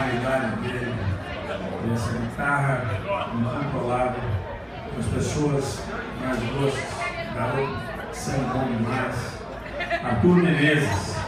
personalidade dele, dessa guitarra com as pessoas mais doces, garoto, são bom demais. Arthur Menezes.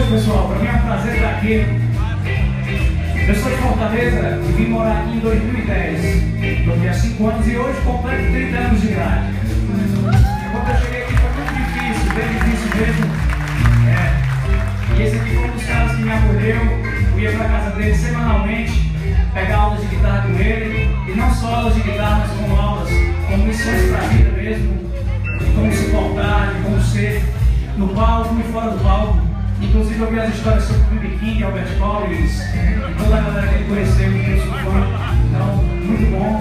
noite, pessoal. Para mim é um prazer estar aqui. Eu sou de Fortaleza e vim morar aqui em 2010. Eu tinha 5 anos e hoje completo 30 anos de idade. Quando eu cheguei aqui foi muito difícil, bem difícil mesmo. É. E esse aqui foi um dos caras que me acolheu. Eu ia para casa dele semanalmente, pegar aulas de guitarra com ele. E não só aulas de guitarra, mas como aulas, como missões para a vida mesmo. De como se portar, de como ser no palco e fora do palco. Inclusive eu vi as histórias sobre o B.B. King, Albert Collins, e toda a galera que ele conheceu, que eu sou fã. Então, muito bom.